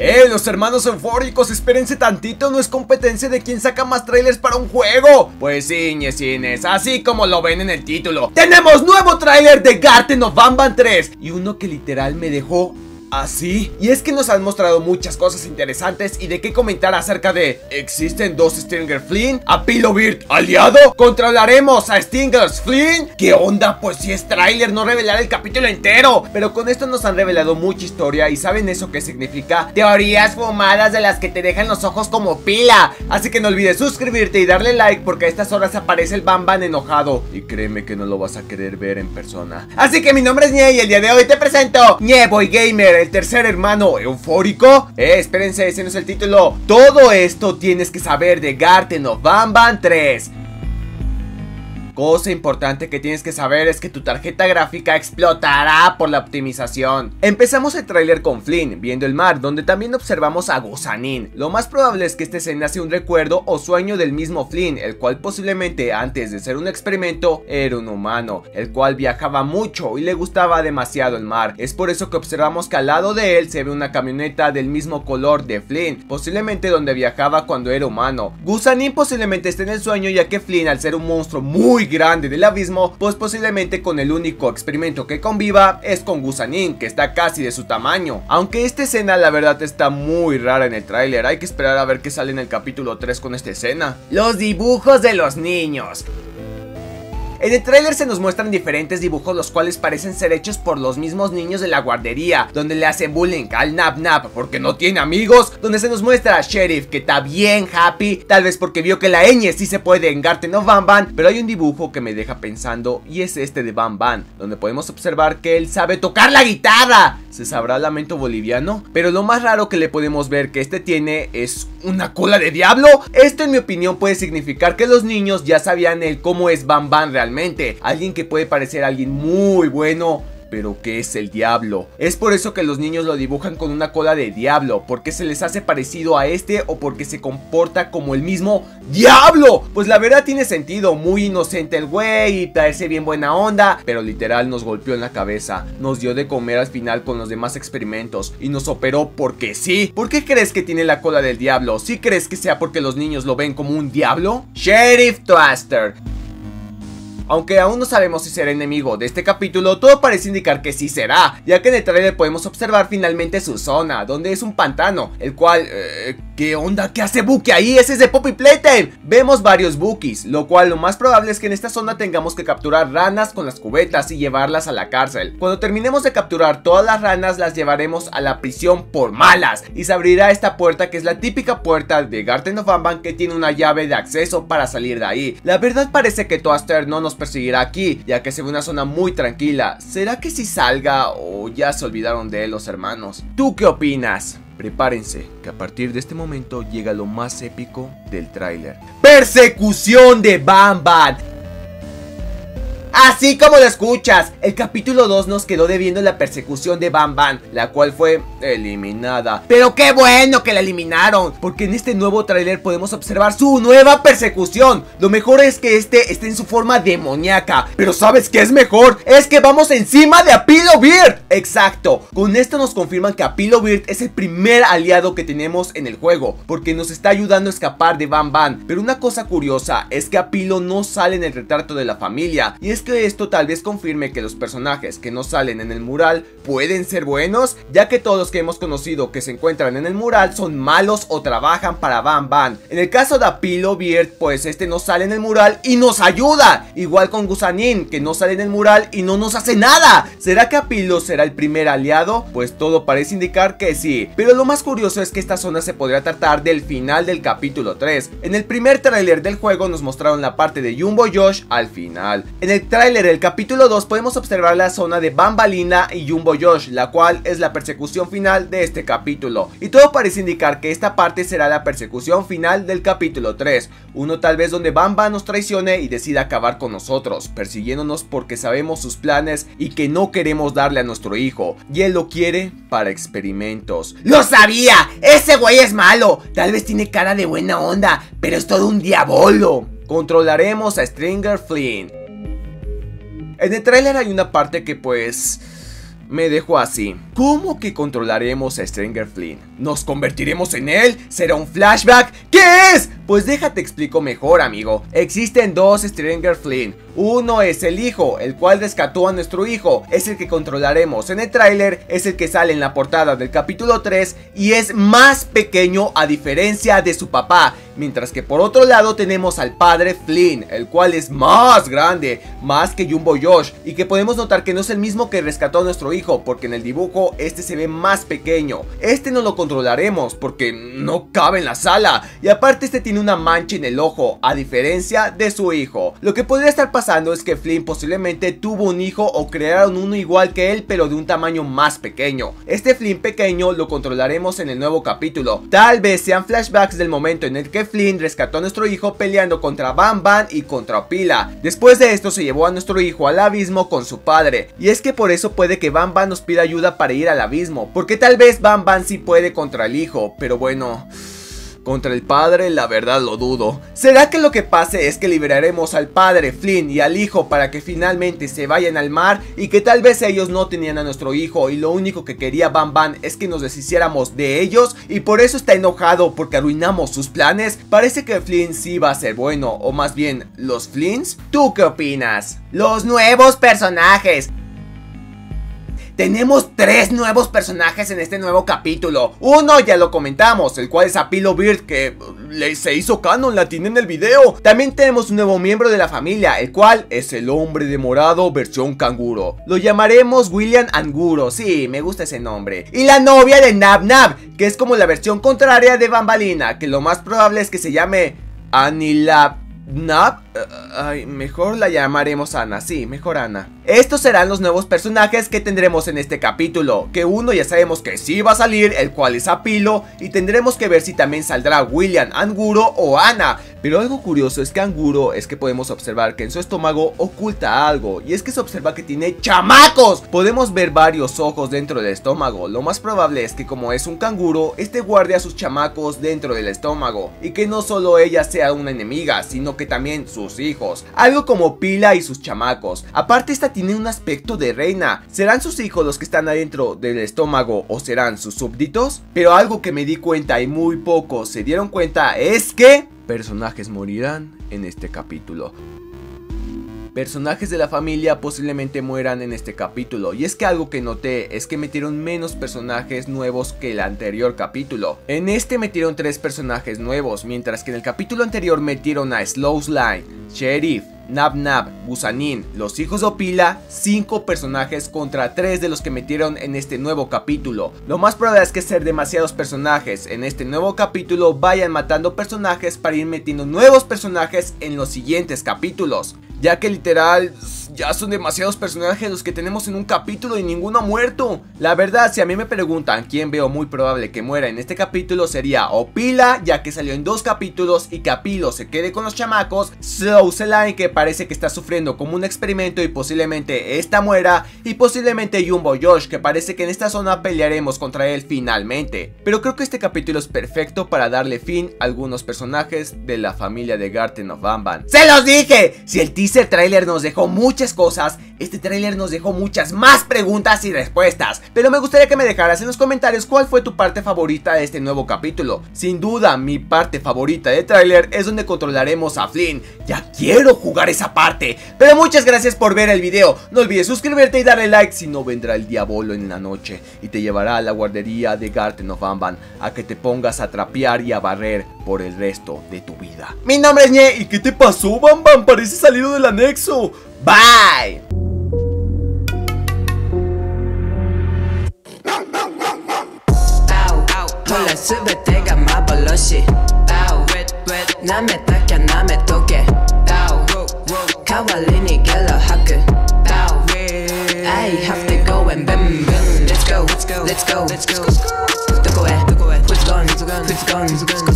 ¡Eh, los hermanos eufóricos! Espérense tantito, no es competencia de quién saca más trailers para un juego. Pues sí, ñesines, así como lo ven en el título. ¡Tenemos nuevo trailer de Garten of Banban 3! Y uno que literal me dejó ¿Así? y es que nos han mostrado muchas cosas interesantes y de qué comentar acerca de ¿Existen dos Stinger Flynn? ¿A Beard aliado? ¿Controlaremos a Stingers Flynn? ¿Qué onda? Pues si es trailer no revelar el capítulo entero Pero con esto nos han revelado mucha historia y ¿saben eso qué significa? Teorías fumadas de las que te dejan los ojos como pila Así que no olvides suscribirte y darle like porque a estas horas aparece el Bamban enojado Y créeme que no lo vas a querer ver en persona Así que mi nombre es Nie y el día de hoy te presento Nie Boy Gamer el tercer hermano eufórico. Eh, espérense, ese no es el título. Todo esto tienes que saber de Garten of Banban 3. Cosa importante que tienes que saber es que tu tarjeta gráfica explotará por la optimización. Empezamos el tráiler con Flynn, viendo el mar, donde también observamos a Gusanin. Lo más probable es que esta escena sea un recuerdo o sueño del mismo Flynn, el cual posiblemente antes de ser un experimento era un humano, el cual viajaba mucho y le gustaba demasiado el mar. Es por eso que observamos que al lado de él se ve una camioneta del mismo color de Flynn, posiblemente donde viajaba cuando era humano. Gusanin posiblemente esté en el sueño ya que Flynn al ser un monstruo muy grande del abismo, pues posiblemente con el único experimento que conviva es con Gusanin, que está casi de su tamaño. Aunque esta escena la verdad está muy rara en el tráiler, hay que esperar a ver qué sale en el capítulo 3 con esta escena. Los dibujos de los niños. En el tráiler se nos muestran diferentes dibujos los cuales parecen ser hechos por los mismos niños de la guardería, donde le hacen bullying al Nap Nap porque no tiene amigos, donde se nos muestra a Sheriff que está bien happy, tal vez porque vio que la ñ sí se puede en Garten of Van Van, pero hay un dibujo que me deja pensando y es este de Van Van, donde podemos observar que él sabe tocar la guitarra. ¿Se sabrá lamento boliviano? Pero lo más raro que le podemos ver que este tiene es una cola de diablo. Esto en mi opinión puede significar que los niños ya sabían el cómo es Van Van realmente Alguien que puede parecer alguien muy bueno, pero que es el diablo. Es por eso que los niños lo dibujan con una cola de diablo, porque se les hace parecido a este o porque se comporta como el mismo diablo. Pues la verdad tiene sentido, muy inocente el güey y parece bien buena onda, pero literal nos golpeó en la cabeza, nos dio de comer al final con los demás experimentos y nos operó porque sí. ¿Por qué crees que tiene la cola del diablo? ¿Sí crees que sea porque los niños lo ven como un diablo? Sheriff Twister aunque aún no sabemos si será enemigo de este capítulo, todo parece indicar que sí será, ya que en el trailer podemos observar finalmente su zona, donde es un pantano, el cual... Eh, ¿Qué onda? ¿Qué hace Buki ahí? Ese es de Poppy Playtime. Vemos varios Bukis, lo cual lo más probable es que en esta zona tengamos que capturar ranas con las cubetas y llevarlas a la cárcel. Cuando terminemos de capturar todas las ranas, las llevaremos a la prisión por malas y se abrirá esta puerta que es la típica puerta de Garten of Amban que tiene una llave de acceso para salir de ahí. La verdad parece que Toaster no nos perseguirá aquí, ya que se ve una zona muy tranquila. ¿Será que si salga o ya se olvidaron de él los hermanos? ¿Tú qué opinas? Prepárense, que a partir de este momento llega lo más épico del tráiler. ¡Persecución de Bam Así como lo escuchas, el capítulo 2 nos quedó debiendo la persecución de Bam Bam, la cual fue eliminada. Pero qué bueno que la eliminaron, porque en este nuevo tráiler podemos observar su nueva persecución. Lo mejor es que este esté en su forma demoníaca, pero ¿sabes qué es mejor? Es que vamos encima de Apilo Beard. Exacto, con esto nos confirman que Apilo Beard es el primer aliado que tenemos en el juego, porque nos está ayudando a escapar de Bam Bam. Pero una cosa curiosa es que Apilo no sale en el retrato de la familia, y es esto tal vez confirme que los personajes que no salen en el mural pueden ser buenos, ya que todos que hemos conocido que se encuentran en el mural son malos o trabajan para Van Van. En el caso de Apilo Beard, pues este no sale en el mural y nos ayuda. Igual con Gusanin, que no sale en el mural y no nos hace nada. ¿Será que Apilo será el primer aliado? Pues todo parece indicar que sí. Pero lo más curioso es que esta zona se podría tratar del final del capítulo 3. En el primer tráiler del juego nos mostraron la parte de Jumbo Josh al final. Tráiler del capítulo 2 podemos observar la zona de Bambalina y Jumbo Josh, la cual es la persecución final de este capítulo. Y todo parece indicar que esta parte será la persecución final del capítulo 3, uno tal vez donde Bamba nos traicione y decida acabar con nosotros, persiguiéndonos porque sabemos sus planes y que no queremos darle a nuestro hijo, y él lo quiere para experimentos. ¡Lo sabía! ¡Ese güey es malo! Tal vez tiene cara de buena onda, pero es todo un diabolo. Controlaremos a Stringer Flynn, en el tráiler hay una parte que pues me dejó así. ¿Cómo que controlaremos a Stranger Flynn? ¿Nos convertiremos en él? ¿Será un flashback? ¿Qué es? Pues déjate explico mejor amigo Existen dos Stranger Flynn Uno es el hijo, el cual rescató a nuestro hijo. Es el que controlaremos. En el tráiler Es el que sale en la portada del capítulo 3 Y es más pequeño a diferencia de su papá. Mientras que por otro lado tenemos al padre Flynn El cual es más grande, más que Jumbo Josh Y que podemos notar que no es el mismo que rescató a nuestro hijo Porque en el dibujo este se ve más pequeño. Este no lo controlaremos porque no cabe en la sala. Y aparte este tiene una mancha en el ojo, a diferencia de su hijo. Lo que podría estar pasando es que Flynn posiblemente tuvo un hijo o crearon uno igual que él pero de un tamaño más pequeño. Este Flynn pequeño lo controlaremos en el nuevo capítulo. Tal vez sean flashbacks del momento en el que Flynn rescató a nuestro hijo peleando contra Bam Bam y contra Opila. Después de esto se llevó a nuestro hijo al abismo con su padre. Y es que por eso puede que Bam Bam nos pida ayuda para ir al abismo. Porque tal vez Bam Bam sí puede contra el hijo. Pero bueno... Contra el padre, la verdad lo dudo. ¿Será que lo que pase es que liberaremos al padre Flynn y al hijo para que finalmente se vayan al mar y que tal vez ellos no tenían a nuestro hijo y lo único que quería Bam Bam es que nos deshiciéramos de ellos y por eso está enojado porque arruinamos sus planes? Parece que Flynn sí va a ser bueno, o más bien, ¿los Flynns? ¿Tú qué opinas? Los nuevos personajes. Tenemos tres nuevos personajes en este nuevo capítulo. Uno ya lo comentamos, el cual es Apilo Bird, que le se hizo canon, la tiene en el video. También tenemos un nuevo miembro de la familia, el cual es el hombre de morado versión canguro. Lo llamaremos William Anguro, sí, me gusta ese nombre. Y la novia de Nab Nab, que es como la versión contraria de Bambalina, que lo más probable es que se llame Anilab Nab, ay, mejor la llamaremos Ana, sí, mejor Ana. Estos serán los nuevos personajes que tendremos en este capítulo, que uno ya sabemos que sí va a salir, el cual es Apilo, y tendremos que ver si también saldrá William, Anguro o Ana. Pero algo curioso es que Anguro es que podemos observar que en su estómago oculta algo, y es que se observa que tiene chamacos. Podemos ver varios ojos dentro del estómago, lo más probable es que como es un canguro, este guarde a sus chamacos dentro del estómago, y que no solo ella sea una enemiga, sino que también sus hijos, algo como Pila y sus chamacos. Aparte esta tiene un aspecto de reina. ¿Serán sus hijos los que están adentro del estómago o serán sus súbditos? Pero algo que me di cuenta y muy pocos se dieron cuenta es que personajes morirán en este capítulo. Personajes de la familia posiblemente mueran en este capítulo y es que algo que noté es que metieron menos personajes nuevos que el anterior capítulo. En este metieron tres personajes nuevos, mientras que en el capítulo anterior metieron a Slow Slime, Sheriff, Nab Nab, Gusanin, los hijos de Opila, 5 personajes contra 3 de los que metieron en este nuevo capítulo. Lo más probable es que ser demasiados personajes en este nuevo capítulo vayan matando personajes para ir metiendo nuevos personajes en los siguientes capítulos. Ya que literal ya son demasiados personajes los que tenemos en un capítulo y ninguno ha muerto. La verdad, si a mí me preguntan quién veo muy probable que muera en este capítulo sería Opila, ya que salió en dos capítulos y que Apilo se quede con los chamacos, Slowseline que parece que está sufriendo como un experimento y posiblemente esta muera, y posiblemente Jumbo Josh que parece que en esta zona pelearemos contra él finalmente. Pero creo que este capítulo es perfecto para darle fin a algunos personajes de la familia de Garten of Bamban. ¡Se los dije! Si el teaser trailer nos dejó muchas cosas, este tráiler nos dejó muchas más preguntas y respuestas. Pero me gustaría que me dejaras en los comentarios cuál fue tu parte favorita de este nuevo capítulo. Sin duda, mi parte favorita de tráiler es donde controlaremos a Flynn. Ya quiero jugar esa parte. Pero muchas gracias por ver el video. No olvides suscribirte y darle like, si no vendrá el diablo en la noche y te llevará a la guardería de Garten of Amban a que te pongas a trapear y a barrer por el resto de tu vida. Mi nombre es Ñe. ¿Y qué te pasó, Bam Bam? Parece salido del anexo. Bye! Hola, súbete, gama boloshi Bow, red, red Na me takia, na me toque. Bow, row, row Kawalini gelo haku Bow, I have to go and bim, bim Let's go, let's go, let's go, let's go. What's eh, eh. gone,